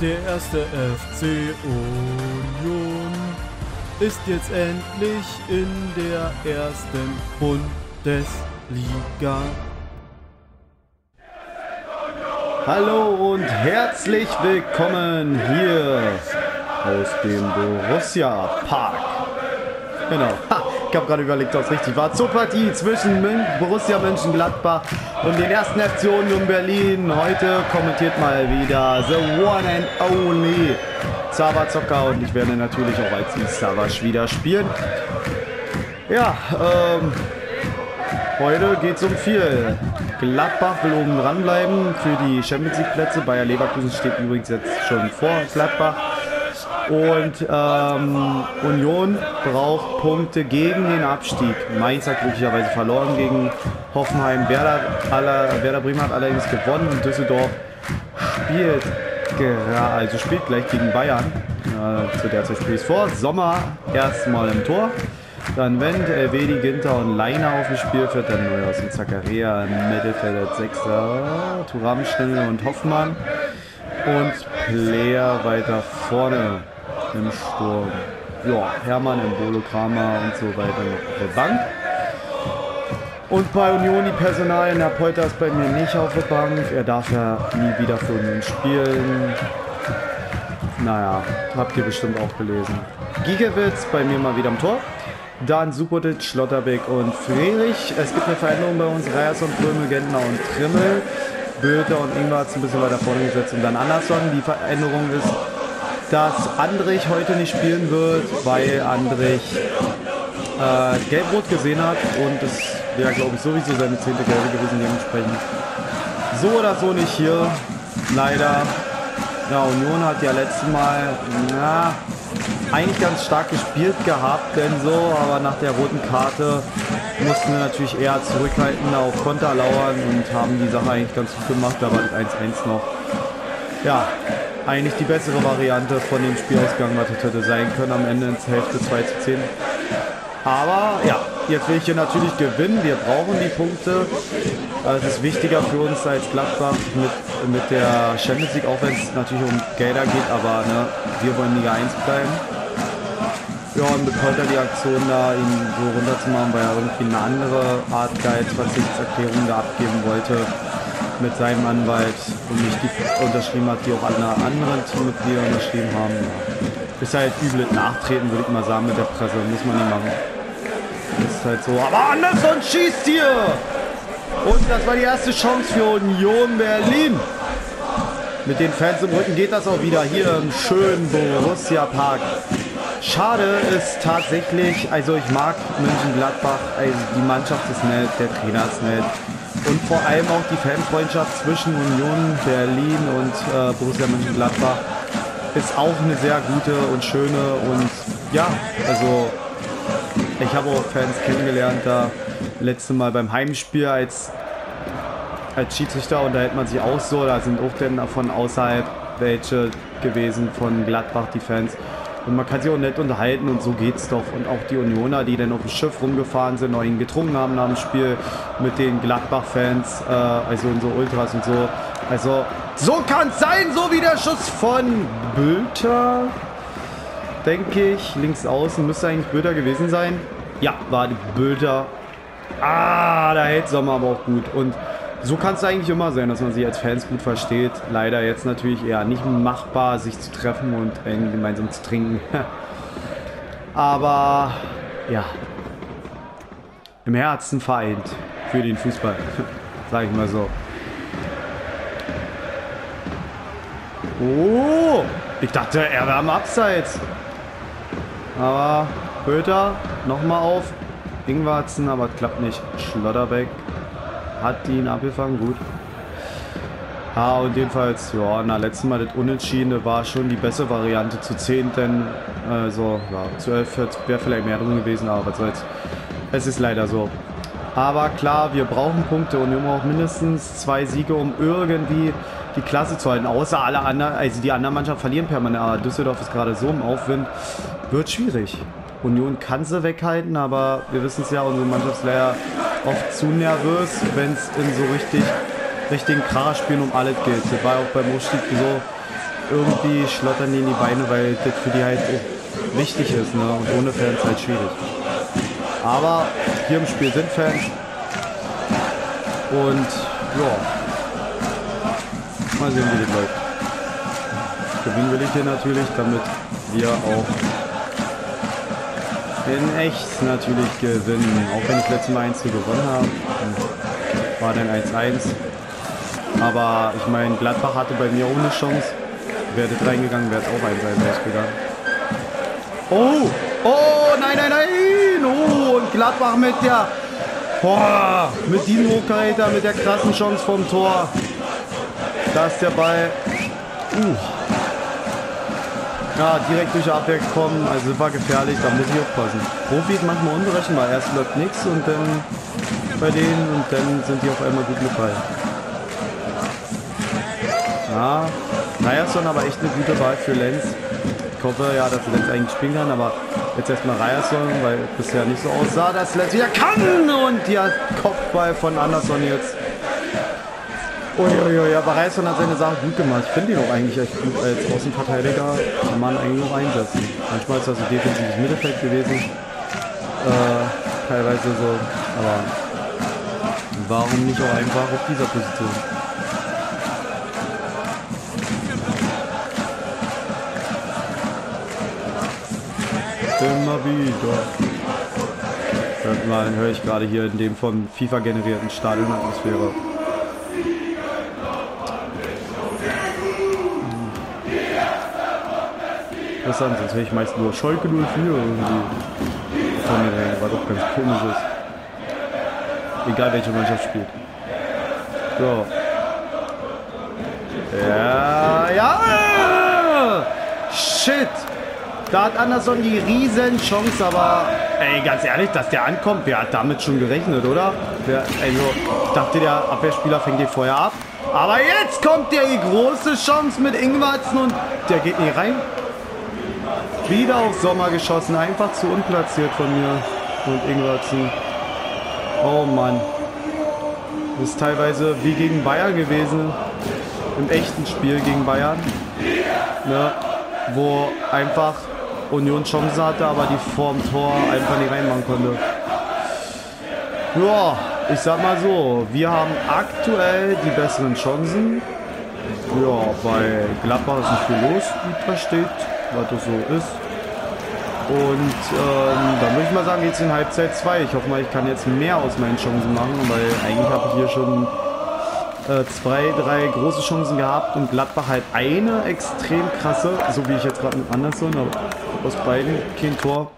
Der erste FC Union ist jetzt endlich in der ersten Bundesliga. Hallo und herzlich willkommen hier aus dem Borussia Park. Genau. Ha, ich habe gerade überlegt, ob es richtig war. Zur Partie zwischen Mün Borussia Mönchengladbach und den ersten FC Union Berlin. Heute kommentiert mal wieder the one and only Zava Zocker und ich werde natürlich auch als Savasch wieder spielen. Ja, ähm, heute geht es um viel. Gladbach will oben dran bleiben für die Champions League Plätze. Bayer Leverkusen steht übrigens jetzt schon vor Gladbach. Und ähm, Union braucht Punkte gegen den Abstieg. Mainz hat glücklicherweise verloren gegen Hoffenheim. Werder, aller, Werder Bremen hat allerdings gewonnen und Düsseldorf spielt also spielt gleich gegen Bayern. Äh, zu der Zeit spielt es vor. Sommer erstmal im Tor. Dann Wendt, Elvedi, Ginter und Leiner auf dem Spielfeld. Dann Neuhaus und Zakaria im Mittelfeld als Sechser. Turam, Stindl und Hoffmann. Und Player weiter vorne im Sturm. Ja, Hermann, Embolo, Kramer und so weiter noch auf der Bank. Und bei Union die Personalien, Herr Polter ist bei mir nicht auf der Bank. Er darf ja nie wieder für Union spielen. Naja, habt ihr bestimmt auch gelesen. Giegewitz bei mir mal wieder am Tor. Dann Subotic, Schlotterbeck und Friedrich. Es gibt eine Veränderung bei uns. Reyes und Prömel, Gentner und Trimmel. Böter und Ingwarz ein bisschen weiter vorne gesetzt und dann Anderson. Die Veränderung ist, dass Andrich heute nicht spielen wird, weil Andrich äh, Gelb-Rot gesehen hat und es wäre, glaube ich, sowieso seine zehnte Gelbe gewesen dementsprechend. So oder so nicht hier, leider. Ja, Union hat ja letztes Mal, na, eigentlich ganz stark gespielt gehabt, denn so, aber nach der roten Karte mussten wir natürlich eher zurückhalten, auf Konter lauern und haben die Sache eigentlich ganz gut gemacht. Da war das 1-1 noch. Ja, eigentlich die bessere Variante von dem Spielausgang, was das hätte sein können am Ende ins Hälfte 2 zu 10. Aber ja, jetzt will ich hier natürlich gewinnen. Wir brauchen die Punkte. Es ist wichtiger für uns als Gladbach mit, mit der Champions League, auch wenn es natürlich um Gelder geht, aber ne, wir wollen Liga 1 bleiben. Ja, und mit Polter die Aktion da, ihn so runterzumachen, weil er irgendwie eine andere Art Geizverzichtserklärung da abgeben wollte mit seinem Anwalt und nicht die unterschrieben hat, die auch alle anderen Teammitglieder unterschrieben haben. Ist halt übel nachtreten, würde ich mal sagen, mit der Presse. Muss man nicht machen. Ist halt so. Aber Anderson schießt hier! Und das war die erste Chance für Union Berlin. Mit den Fans im Rücken geht das auch wieder hier im schönen Borussia Park. Schade ist tatsächlich, also ich mag Mönchengladbach, also die Mannschaft ist nett, der Trainer ist nett. Und vor allem auch die Fanfreundschaft zwischen Union Berlin und äh, Borussia Mönchengladbach ist auch eine sehr gute und schöne und ja, also ich habe auch Fans kennengelernt da letzte Mal beim Heimspiel als, als Schiedsrichter und da hält man sich auch so, da sind auch dann von außerhalb welche gewesen von Gladbach die Fans. Und man kann sich auch nett unterhalten und so geht's doch. Und auch die Unioner, die dann auf dem Schiff rumgefahren sind, noch ihn getrunken haben nach dem Spiel mit den Gladbach-Fans, äh, also unsere Ultras und so. Also, so kann's sein, so wie der Schuss von Bülter, denke ich. Links außen müsste eigentlich Bülter gewesen sein. Ja, war die Bülter. Ah, da hält Sommer aber auch gut. Und so kann es eigentlich immer sein, dass man sich als Fans gut versteht. Leider jetzt natürlich eher nicht machbar, sich zu treffen und gemeinsam zu trinken. Aber ja, im Herzen vereint für den Fußball, sage ich mal so. Oh, ich dachte, er wäre am Abseits. Aber Böter nochmal auf. Ingwarzen, aber klappt nicht. Schlotterbeck hat ihn abgefangen, gut. Ah, und jedenfalls, ja, na, letzten Mal das Unentschiedene war schon die bessere Variante zu 10, denn, also, ja, zu 11 wäre vielleicht mehr drin gewesen, aber was soll's. Es ist leider so. Aber klar, wir brauchen Punkte und wir brauchen mindestens zwei Siege, um irgendwie die Klasse zu halten. Außer alle anderen, also die anderen Mannschaften verlieren permanent, aber Düsseldorf ist gerade so im Aufwind. Wird schwierig. Union kann sie weghalten, aber wir wissen es ja, unsere Mannschaft ist leider oft zu nervös, wenn es in so richtig richtigen Kracherspielen um alles geht. Das war auch beim Aufstieg so. irgendwie schlottern die in die Beine, weil das für die halt wichtig ist. Ne? Und ohne Fans halt schwierig. Aber hier im Spiel sind Fans. Und ja. Mal sehen, wie das läuft. Gewinnen will ich hier natürlich, damit wir auch in echt natürlich gewinnen. Auch wenn ich letztes Mal 1 gewonnen habe. War dann 1-1. Aber ich meine, Gladbach hatte bei mir ohne Chance. Wäre reingegangen, wäre auch 1-1 ausgegangen. Oh! Oh, nein, nein, nein! Oh, und Gladbach mit der... Boah, mit diesem Hochkaräter, mit der krassen Chance vom Tor. Da ist der Ball... Uh. Ja, direkt durch Abwehr gekommen. Also war gefährlich, da muss ich aufpassen. Profi ist manchmal unberechenbar. Erst läuft nichts und dann bei denen und dann sind die auf einmal gut Ball. Ja, Ryerson aber echt eine gute Wahl für Lenz. Ich hoffe ja, dass Lenz eigentlich spielen kann, aber jetzt erstmal Ryerson, weil bisher nicht so aussah, dass Lenz wieder kann. Und ja, Kopfball von Anderson jetzt. Uiuiui, aber Ryerson hat seine Sache gut gemacht. Ich finde ihn auch eigentlich echt gut als Außenverteidiger. Kann man eigentlich noch einsetzen. Manchmal ist das ein defensives Mittelfeld gewesen. Äh, teilweise so, aber warum nicht auch einfach auf dieser Position? Immer wieder. Hört mal, höre ich gerade hier in dem von FIFA generierten Stadionatmosphäre. Interessant, sonst höre ich meist nur Schalke 04 irgendwie. Von mir her, was doch ganz komisch ist. Egal welche Mannschaft spielt. So. Ja, ja! Shit! Da hat Anderson die riesen Chance, aber ey, ganz ehrlich, dass der ankommt, wer hat damit schon gerechnet, oder? Wer, also, ich dachte, der Abwehrspieler fängt hier vorher ab. Aber jetzt kommt der die große Chance mit Ingwarzen und der geht nicht rein. Wieder auf Sommer geschossen, einfach zu unplatziert von mir und Ingwarzen. Oh Mann. Das ist teilweise wie gegen Bayern gewesen. Im echten Spiel gegen Bayern. Ne? Wo einfach Union Chancen hatte, aber die vorm Tor einfach nicht reinmachen konnte. Ja, ich sag mal so, wir haben aktuell die besseren Chancen. Ja, bei Gladbach ist nicht viel los, wie da steht, was das so ist. Und ähm, dann würde ich mal sagen, jetzt in Halbzeit 2. Ich hoffe mal, ich kann jetzt mehr aus meinen Chancen machen, weil eigentlich habe ich hier schon äh, zwei, drei große Chancen gehabt und Gladbach halt eine extrem krasse, so wie ich jetzt gerade mit Anderson, aber aus beiden kein Tor.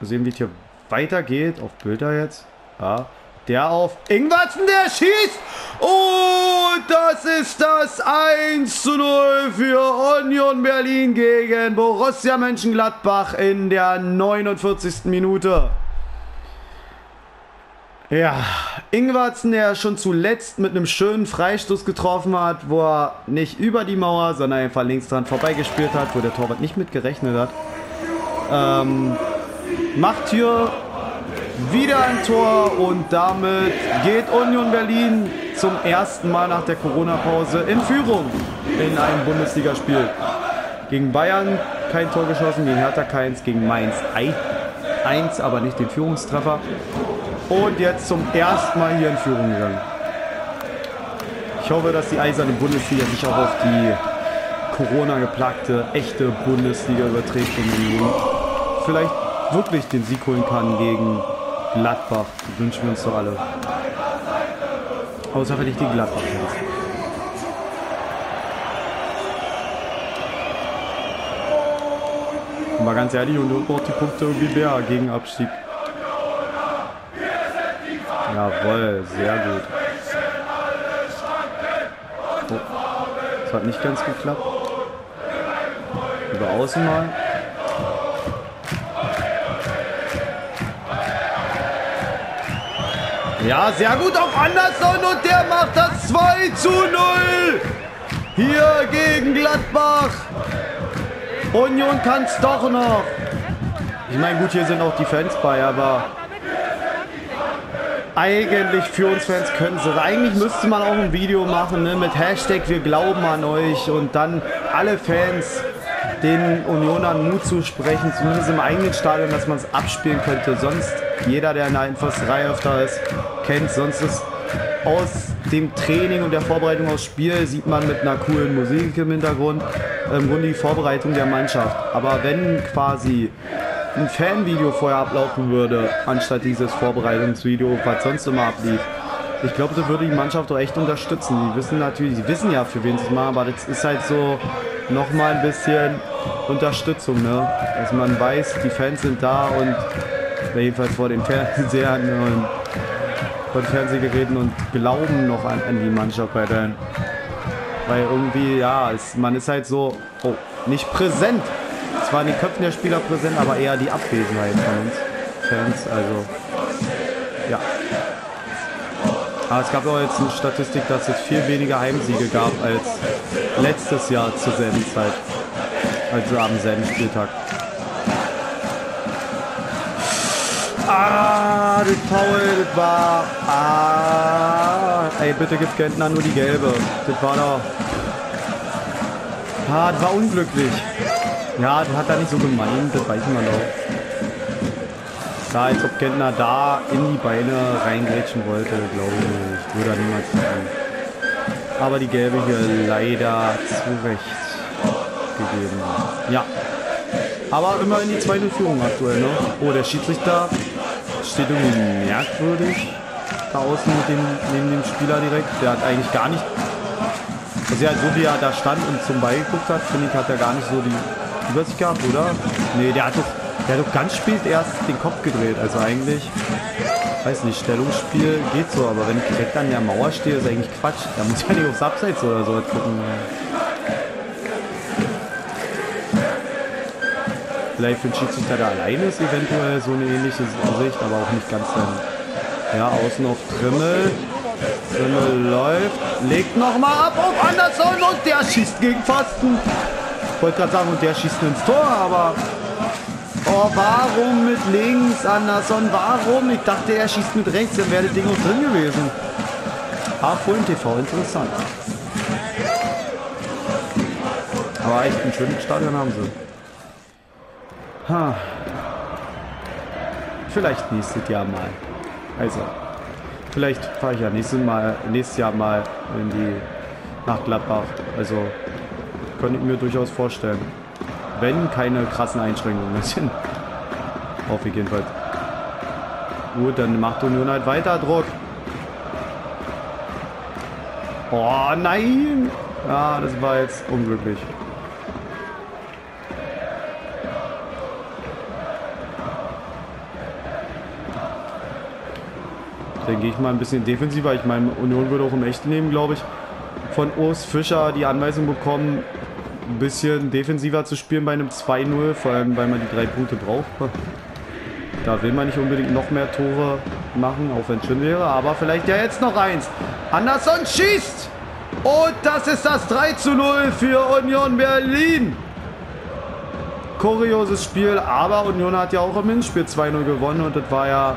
Mal sehen, wie es hier weitergeht. Auf Bilder jetzt. Ja. Der auf Ingwertsen, der schießt. Und das ist das 1 zu 0 für Union Berlin gegen Borussia Mönchengladbach in der 49. Minute. Ja, Ingwarzen, der schon zuletzt mit einem schönen Freistoß getroffen hat, wo er nicht über die Mauer, sondern einfach links dran vorbeigespielt hat, wo der Torwart nicht mit gerechnet hat. Ähm, macht hier wieder ein Tor und damit geht Union Berlin zum ersten Mal nach der Corona-Pause in Führung in einem Bundesligaspiel. Gegen Bayern kein Tor geschossen, gegen Hertha keins, gegen Mainz 1, aber nicht den Führungstreffer und jetzt zum ersten Mal hier in Führung gegangen. Ich hoffe, dass die Eiserne Bundesliga sich auch auf die Corona-geplagte, echte Bundesliga überträgt und vielleicht wirklich den Sieg holen kann gegen Gladbach. Das wünschen wir uns doch alle. Außer vielleicht die Gladbach. -Fans. Mal ganz ehrlich, und braucht die Punkte irgendwie mehr gegen Abstieg. Jawohl, sehr gut. Oh, das hat nicht ganz geklappt. Über außen mal. Ja, sehr gut auf Anderson und der macht das 2 zu 0. Hier gegen Gladbach. Union kann es doch noch. Ich meine, gut, hier sind auch die Fans bei, aber eigentlich für uns Fans können sie. Eigentlich müsste man auch ein Video machen ne, mit Hashtag Wir glauben an euch und dann alle Fans den Unionern Mut zu sprechen, zumindest im eigenen Stadion, dass man es abspielen könnte. Sonst jeder, der in der Infosserei öfter ist, kennt. Sonst ist aus dem Training und der Vorbereitung aufs Spiel sieht man mit einer coolen Musik im Hintergrund im Grunde die Vorbereitung der Mannschaft. Aber wenn quasi ein Fanvideo vorher ablaufen würde, anstatt dieses Vorbereitungsvideo, was sonst immer ablief, ich glaube, das würde die Mannschaft doch echt unterstützen. Die wissen natürlich, die wissen ja, für wen sie es machen, aber das ist halt so nochmal ein bisschen Unterstützung, ne? Dass man weiß, die Fans sind da und jedenfalls vor den Fernsehern und von Fernsehgeräten und glauben noch an, an die Mannschaft weiterhin. Weil irgendwie, ja, es, man ist halt so, oh, nicht präsent. Zwar in den Köpfen der Spieler präsent, aber eher die Abwesenheit von uns Fans. Also, ja. Aber es gab auch jetzt eine Statistik, dass es viel weniger Heimsiege gab als letztes Jahr zur selben Zeit. Also am selben Spieltag. Ah, das Foul, das war... Ah, ey, bitte gib Gentner nur die gelbe. Das war doch... Ah, das war unglücklich. Ja, das hat er nicht so gemeint, das weiß man doch. Da, als ob Gentner da in die Beine reingrätschen wollte, glaube ich. Würde er niemals machen. Aber die gelbe hier leider zurecht gegeben. Ja. Aber immerhin die zweite Führung aktuell, ne? Oh, der Schiedsrichter steht irgendwie merkwürdig da außen mit dem, neben dem Spieler direkt. Der hat eigentlich gar nicht. Also ja, so wie er da stand und zum Ball geguckt hat, finde ich, hat er gar nicht so die Übersicht gehabt, oder? Nee, der hat doch, der hat doch ganz spät erst den Kopf gedreht. Also eigentlich, weiß nicht, Stellungsspiel geht so, aber wenn ich direkt an der Mauer stehe, ist eigentlich Quatsch. Da muss ich ja nicht aufs Abseits oder so gucken. Vielleicht für den Schiedsrichter da alleine ist eventuell so eine ähnliche Sicht, aber auch nicht ganz dann. Ja, außen auf Trimmel. Trimmel läuft, legt nochmal ab auf Anderson und der schießt gegen Pfosten. Ich wollte gerade sagen, und der schießt ins Tor, aber... Oh, warum mit links, Anderson? Warum? Ich dachte, er schießt mit rechts, dann wäre das Ding auch drin gewesen. Ah, vorhin TV, interessant. Aber echt ein schönes Stadion haben sie. Ha. Vielleicht nächstes Jahr mal. Also, vielleicht fahre ich ja nächstes, mal, nächstes Jahr mal in die nach Gladbach. Also, könnte ich mir durchaus vorstellen. Wenn keine krassen Einschränkungen sind. Hoffe ich jedenfalls. Gut, dann macht Union halt weiter Druck. Oh nein! Ja, das war jetzt unglücklich. Gehe ich mal ein bisschen defensiver. Ich meine, Union würde auch im echten Leben, glaube ich, von Urs Fischer die Anweisung bekommen, ein bisschen defensiver zu spielen bei einem 2-0, vor allem weil man die drei Punkte braucht. Da will man nicht unbedingt noch mehr Tore machen, auch wenn es schön wäre, aber vielleicht ja jetzt noch eins. Anderson schießt! Und das ist das 3 0 für Union Berlin. Kurioses Spiel, aber Union hat ja auch im Hinspiel 2-0 gewonnen und das war ja,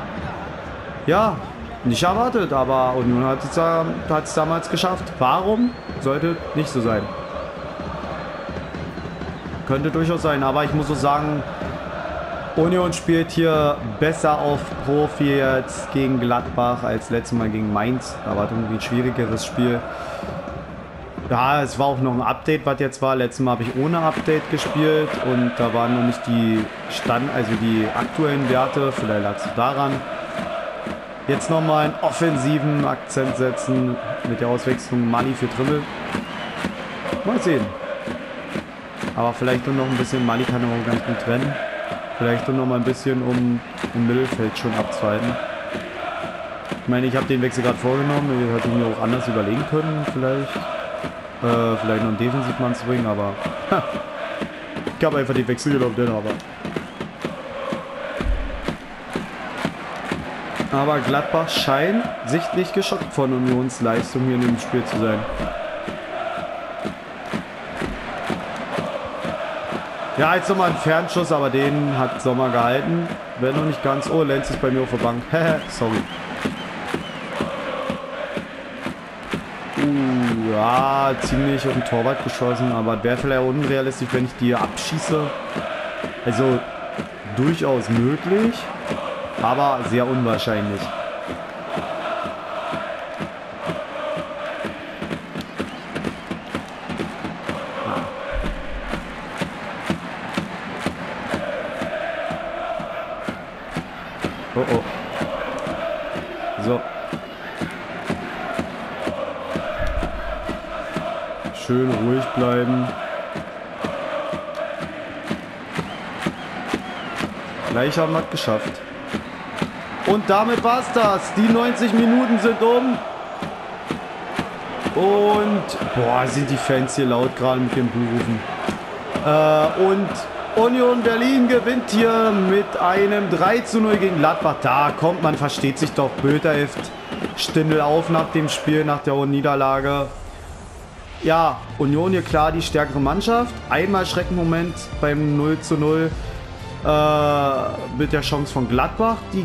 ja, nicht erwartet, aber Union hat es damals geschafft. Warum sollte nicht so sein? Könnte durchaus sein, aber ich muss so sagen, Union spielt hier besser auf Profi jetzt gegen Gladbach als letztes Mal gegen Mainz. Da war irgendwie ein schwierigeres Spiel. Ja, es war auch noch ein Update, was jetzt war. Letztes Mal habe ich ohne Update gespielt und da waren noch nicht die Stand, also die aktuellen Werte. Vielleicht lag es daran. Jetzt nochmal einen offensiven Akzent setzen mit der Auswechslung Money für Trimmel. Mal sehen. Aber vielleicht nur noch ein bisschen, Money kann er auch ganz gut trennen. Vielleicht nur noch mal ein bisschen, um im Mittelfeld schon abzuhalten. Ich meine, ich habe den Wechsel gerade vorgenommen. Ich hätte mir auch anders überlegen können, vielleicht. Äh, vielleicht noch einen Defensivmann zu bringen, aber... ich habe einfach den Wechsel genommen, den aber... Aber Gladbach scheint sichtlich geschockt von Unions Leistung hier in dem Spiel zu sein. Ja, jetzt nochmal ein Fernschuss, aber den hat Sommer gehalten. Wenn noch nicht ganz. Oh, Lenz ist bei mir auf der Bank. Sorry. Uh, ja, ziemlich auf den Torwart geschossen, aber wäre vielleicht unrealistisch, wenn ich die abschieße. Also durchaus möglich, aber sehr unwahrscheinlich. Oh oh. So. Schön ruhig bleiben. Gleich haben wir es geschafft. Und damit war's das. Die 90 Minuten sind um. Und boah, sind die Fans hier laut gerade mit dem Buhrufen. Äh, und Union Berlin gewinnt hier mit einem 3 zu 0 gegen Gladbach. Da kommt man, versteht sich doch. Böter hilft Stindel auf nach dem Spiel, nach der Niederlage. Ja, Union hier klar die stärkere Mannschaft. Einmal Schreckenmoment beim 0 zu 0 äh, mit der Chance von Gladbach, die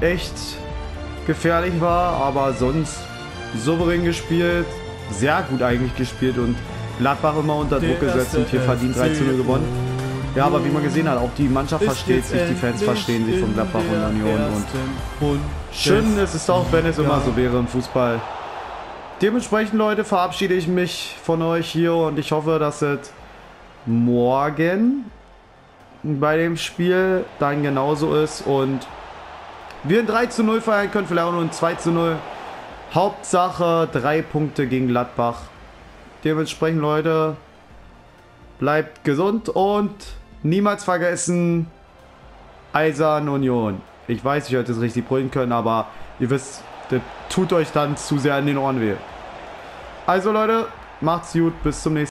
echt gefährlich war, aber sonst souverän gespielt, sehr gut eigentlich gespielt und Gladbach immer unter Druck gesetzt und hier verdient 3 zu 0 gewonnen. Ja, aber wie man gesehen hat, auch die Mannschaft versteht sich, die Fans verstehen sich von Gladbach und Union. Und schön ist es doch, wenn es immer so wäre im Fußball. Dementsprechend, Leute, verabschiede ich mich von euch hier und ich hoffe, dass es morgen bei dem Spiel dann genauso ist und wir ein 3 zu 0 feiern können, vielleicht auch nur ein 2 zu 0. Hauptsache drei Punkte gegen Gladbach. Dementsprechend, Leute, bleibt gesund und niemals vergessen, Eisern Union. Ich weiß, ich hätte es richtig brüllen können, aber ihr wisst, das tut euch dann zu sehr in den Ohren weh. Also Leute, macht's gut, bis zum nächsten Mal.